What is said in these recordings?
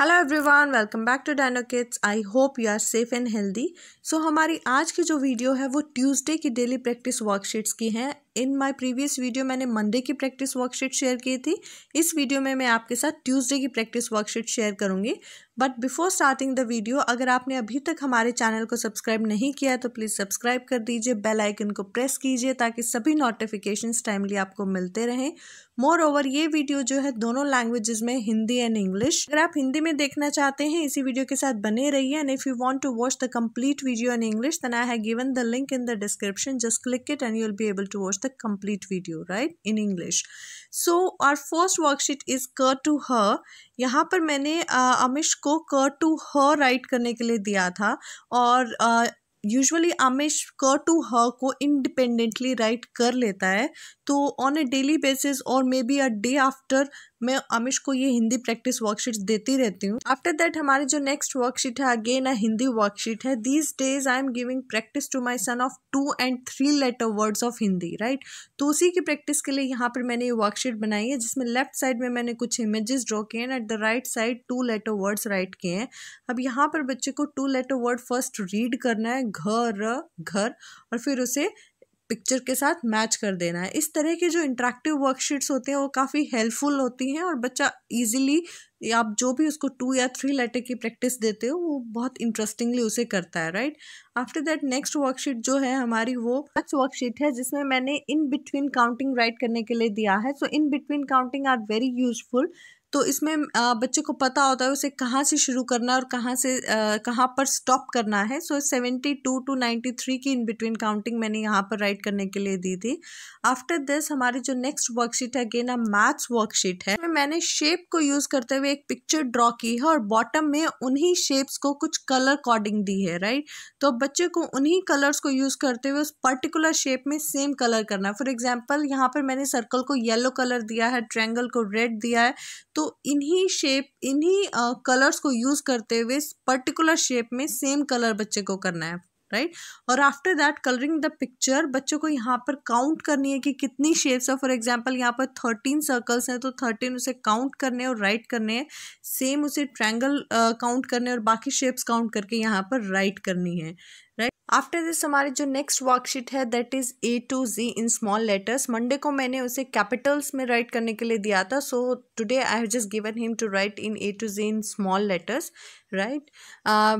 Hello everyone welcome back to Dino Kids I hope you are safe and healthy so हमारी आज की जो video है वो ट्यूसडे की डेली प्रैक्टिस वर्कशीट्स की है। इन माय प्रीवियस वीडियो मैंने मंडे की प्रैक्टिस वर्कशीट शेयर की थी। इस वीडियो में मैं आपके साथ ट्यूसडे की प्रैक्टिस वर्कशीट शेयर करूँगी। But before starting the video अगर आपने अभी तक हमारे चैनल को सब्सक्राइब नहीं किया है तो प्लीज़ सब्सक्राइब कर दीजिए बेल आइकन को प्रेस कीजिए, ताकि सभी नोटिफिकेशन टाइमली आपको मिलते रहें। मोर ओवर ये वीडियो जो है, दोनों लैंग्वेजेस में, हिंदी एंड इंग्लिश अगर आप हिंदी में देखना चाहते हैं, इसी वीडियो के साथ बने रहिए। And if you want to watch the complete video in English then I have given the link in the description just click it and you will be able to watch the complete video, right, in English. So, our first worksheet is कर to her. यहाँ पर मैंने अमिश को कर to her write करने के लिए दिया था और यूजुअली आमिश क टू ह को इंडिपेंडेंटली राइट कर लेता है तो ऑन ए डेली बेसिस और may be a day after मैं अमिश को ये हिंदी प्रैक्टिस वर्कशीट देती रहती हूँ। आफ्टर दैट हमारी जो नेक्स्ट वर्कशीट है अगेन अ हिंदी वर्कशीट है। These days I am giving practice to my son of two and three letter words of Hindi right तो उसी की प्रैक्टिस के लिए यहाँ पर मैंने ये वर्कशीट बनाई है, जिसमें लेफ़्ट साइड में मैंने कुछ इमेजेस ड्रॉ किए हैं at the right side two letter words write किए हैं। अब यहाँ पर बच्चे को two letter word first read करना है, घर घर, और फिर उसे पिक्चर के साथ मैच कर देना है। इस तरह के जो इंट्रैक्टिव वर्कशीट्स होते हैं, वो काफ़ी हेल्पफुल होती हैं और बच्चा इजीली आप जो भी उसको टू या थ्री लेटर की प्रैक्टिस देते हो, वो बहुत इंटरेस्टिंगली उसे करता है right after that next worksheet जो है हमारी, वो नेक्स्ट वर्कशीट है, जिसमें मैंने इन बिटवीन काउंटिंग राइट करने के लिए दिया है। So in between counting are very useful तो इसमें बच्चे को पता होता है उसे कहाँ से शुरू करना है और कहाँ से कहाँ पर स्टॉप करना है। So seventy two to ninety three की इन बिटवीन काउंटिंग मैंने यहाँ पर राइट करने के लिए दी थी। आफ्टर दिस हमारी जो नेक्स्ट वर्कशीट है अगेन अ मैथ्स वर्कशीट है। मैंने शेप को यूज़ करते हुए एक पिक्चर ड्रॉ की है और बॉटम में उन्हीं शेप्स को कुछ कलर कोडिंग दी है राइट तो बच्चे को उन्हीं कलर्स को यूज़ करते हुए उस पर्टिकुलर शेप में सेम कलर करना है। फॉर एग्ज़ाम्पल यहाँ पर मैंने सर्कल को येलो कलर दिया है ट्रैंगल को रेड दिया है। तो इन्हीं शेप इन्हीं कलर्स को यूज़ करते हुए पर्टिकुलर शेप में सेम कलर बच्चे को करना है राइट और after that colouring the picture बच्चों को यहाँ पर काउंट करनी है कि कितनी शेप्स है। फॉर एग्जांपल यहाँ पर थर्टीन सर्कल्स हैं तो थर्टीन उसे काउंट करने और राइट करने हैं। सेम उसे ट्रैंगल काउंट करने और बाकी शेप्स काउंट करके यहाँ पर राइट करनी है। आफ्टर दिस हमारी जो नेक्स्ट वर्कशीट है that is A to G in small letters Monday को मैंने उसे कैपिटल्स में राइट करने के लिए दिया था so today I have just given him to write in A to G in small letters right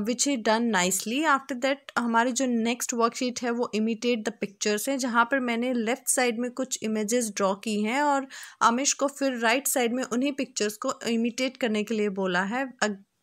which he done nicely after that हमारी जो नेक्स्ट वर्कशीट है, वो इमिटेट द पिक्चर्स है, जहाँ पर मैंने लेफ़्ट साइड में कुछ इमेजेस ड्रॉ की हैं, और आमिश को फिर राइट right साइड में उन्हीं पिक्चर्स को इमिटेट करने के लिए बोला है।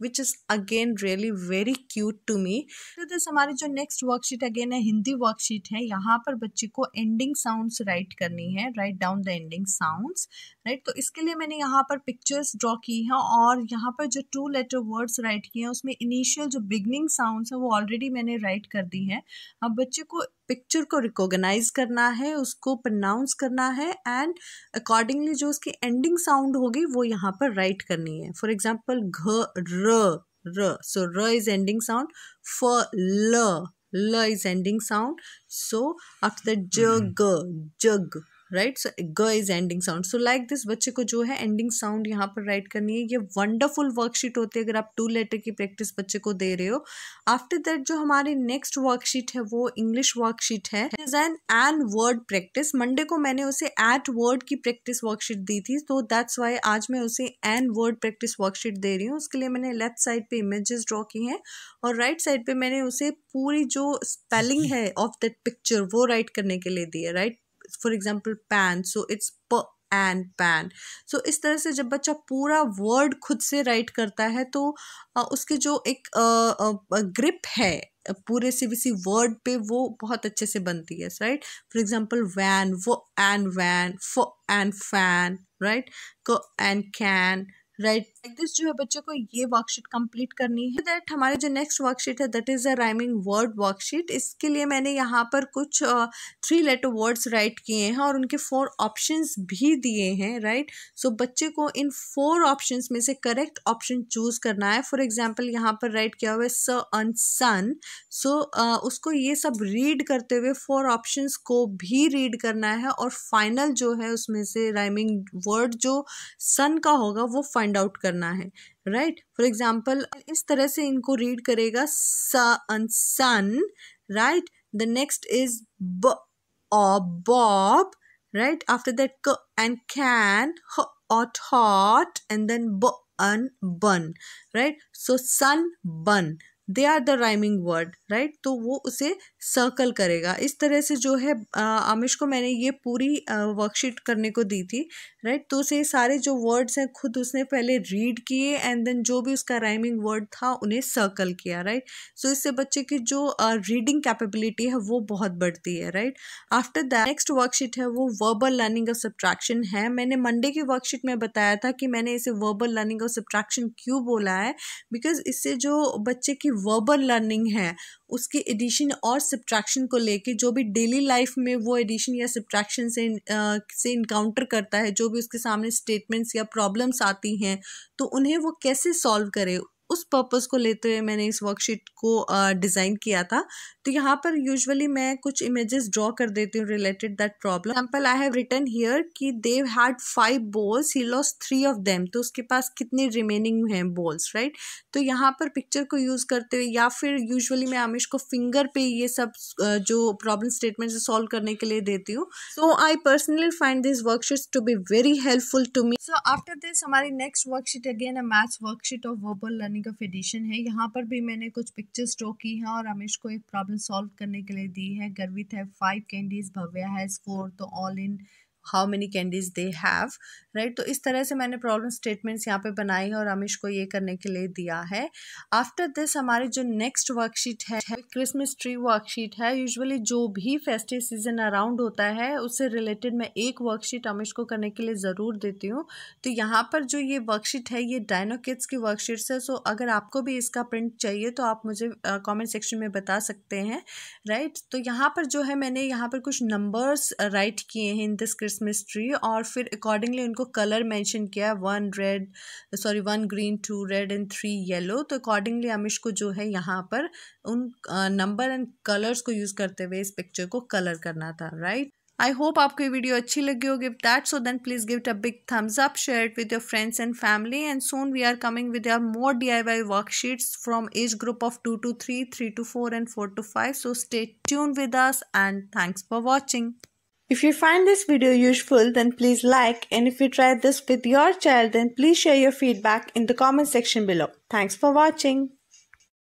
Which is again really very cute to me तो दिस हमारी जो नेक्स्ट वर्कशीट अगेन है, हिंदी वर्कशीट है, यहाँ पर बच्चे को एंडिंग साउंड्स राइट करनी है write down the ending sounds right तो इसके लिए मैंने यहाँ पर पिक्चर्स ड्रॉ की हैं और यहाँ पर जो टू लेटर वर्ड्स राइट किए हैं, उसमें इनिशियल जो बिगनिंग साउंड्स है, वो ऑलरेडी मैंने राइट कर दी है। अब बच्चे को पिक्चर को रिकॉग्नाइज करना है उसको प्रनाउंस करना है एंड अकॉर्डिंगली जो उसकी एंडिंग साउंड होगी वो यहाँ पर राइट करनी है। फॉर एग्ज़ाम्पल घ र र सो र इज़ एंडिंग साउंड फ ल ल is ending sound so after the जग जग। राइट सो ग is ending sound so like this बच्चे को जो है एंडिंग साउंड यहाँ पर राइट करनी है। ये वंडरफुल वर्कशीट होती है। अगर आप टू लेटर की प्रैक्टिस बच्चे को दे रहे हो। आफ्टर दैट जो हमारी नेक्स्ट वर्कशीट है वो इंग्लिश वर्कशीट है। Is an an word practice Monday को मैंने उसे एट वर्ड की प्रैक्टिस वर्कशीट दी थी। तो दैट्स वाई आज मैं उसे एन वर्ड प्रैक्टिस वर्कशीट दे रही हूँ। उसके लिए मैंने लेफ़्ट साइड पे इमेजेस ड्रॉ की हैं और राइट right साइड पे मैंने उसे पूरी जो स्पेलिंग है ऑफ़ दैट पिक्चर वो राइट करने के लिए दी है right for example pan so it's प एंड पैन सो इस तरह से जब बच्चा पूरा वर्ड खुद से राइट करता है तो उसके जो एक ग्रिप है, पूरे से किसी वर्ड पे वो बहुत अच्छे से बनती है राइट फॉर एग्ज़ाम्पल वैन वो एंड वैन फो एंड फ़ैन राइट को and can right like this जो है बच्चे को ये वर्कशीट कंप्लीट करनी है। दैट हमारे जो नेक्स्ट वर्कशीट है that is a rhyming word worksheet इसके लिए मैंने यहाँ पर कुछ थ्री लेटर वर्ड्स राइट किए हैं और उनके फोर ऑप्शंस भी दिए हैं राइट सो बच्चे को इन फोर ऑप्शंस में से करेक्ट ऑप्शन चूज़ करना है। फॉर एग्ज़ाम्पल यहाँ पर राइट किया हुआ है स अन सन सो उसको ये सब रीड करते हुए फोर ऑप्शंस को भी रीड करना है और फाइनल जो है उसमें से राइमिंग वर्ड जो सन का होगा, वो फाइंड आउट करना करना है राइट फॉर एग्ज़ाम्पल इस तरह से इनको रीड करेगा सा sun right the next is Bob right after that क and can hot and then ब, अन, bun right so sun, bun they are the rhyming word right तो वो उसे सर्कल करेगा। इस तरह से जो है आमिश को मैंने ये पूरी वर्कशीट करने को दी थी राइट तो उसे सारे जो वर्ड्स हैं खुद उसने पहले रीड किए एंड देन जो भी उसका राइमिंग वर्ड था उन्हें सर्कल किया राइट सो इससे बच्चे की जो रीडिंग कैपेबिलिटी है वो बहुत बढ़ती है right after that next worksheet है वो वर्बल लर्निंग ऑफ़ सब्ट्रैक्शन है। मैंने मंडे की वर्कशीट में बताया था कि मैंने इसे वर्बल लर्निंग ऑफ़ सब्ट्रैक्शन क्यों बोला है? बिकॉज़ इससे जो बच्चे की वर्बल लर्निंग है उसके एडिशन और सब्ट्रैक्शन को लेके जो भी डेली लाइफ में वो एडिशन या सब्ट्रैक्शन से आ, से इनकाउंटर करता है जो भी उसके सामने स्टेटमेंट्स या प्रॉब्लम्स आती हैं तो उन्हें वो कैसे सॉल्व करे? उस पर्पज़ को लेते हुए मैंने इस वर्कशीट को डिज़ाइन किया था। तो यहाँ पर यूजुअली मैं कुछ इमेजेस ड्रॉ कर देती हूँ related that problem example I have written here कि Dev had five balls he lost three of them तो उसके पास कितने रिमेनिंग हैं बॉल्स राइट तो यहाँ पर पिक्चर को यूज़ करते हुए या फिर यूजुअली मैं आमिश को फिंगर पे ये सब जो प्रॉब्लम स्टेटमेंट सॉल्व करने के लिए देती हूँ। So I personally find this worksheet to be very helpful to me so after this हमारी next worksheet again a maths worksheet of verbal learning of फेडिशन है। यहाँ पर भी मैंने कुछ पिक्चर्स ड्रॉ की हैं और रमेश को एक प्रॉब्लम सॉल्व करने के लिए दी है। गर्वित है five candies Bhavya has four तो all in how many candies they have right तो इस तरह से मैंने प्रॉब्लम स्टेटमेंट्स यहाँ पे बनाए हैं और अमिश को ये करने के लिए दिया है। आफ्टर दिस हमारी जो नेक्स्ट वर्कशीट है क्रिसमस ट्री वर्कशीट है यूजुअली जो भी फेस्टिव सीज़न अराउंड होता है, उससे रिलेटेड मैं एक वर्कशीट अमिश को करने के लिए ज़रूर देती हूँ। तो यहाँ पर जो ये वर्कशीट है, ये डायनो किड्स की वर्कशीट्स है सो अगर आपको भी इसका प्रिंट चाहिए तो आप मुझे कॉमेंट सेक्शन में बता सकते हैं राइट तो यहाँ पर जो है मैंने यहाँ पर कुछ नंबर्स राइट किए हैं इन दिस क्रिसमस ट्री और फिर अकॉर्डिंगली उनको कलर मेंशन किया one red sorry one green two red and three yellow तो अकॉर्डिंगली अमिश को जो है यहाँ पर उन नंबर एंड कलर्स को यूज़ करते हुए इस पिक्चर को कलर करना था राइट आई होप आपको ये वीडियो अच्छी लगी होगी। That so then please give a big thumbs up share it with your friends and family and soon we are coming with your more D I Y worksheets from age group of two to three three to four and four to five so stay tune with us and thanks for watching If you find this video useful, then please like and if you tried this with your child, then please share your feedback in the comment section below. Thanks for watching.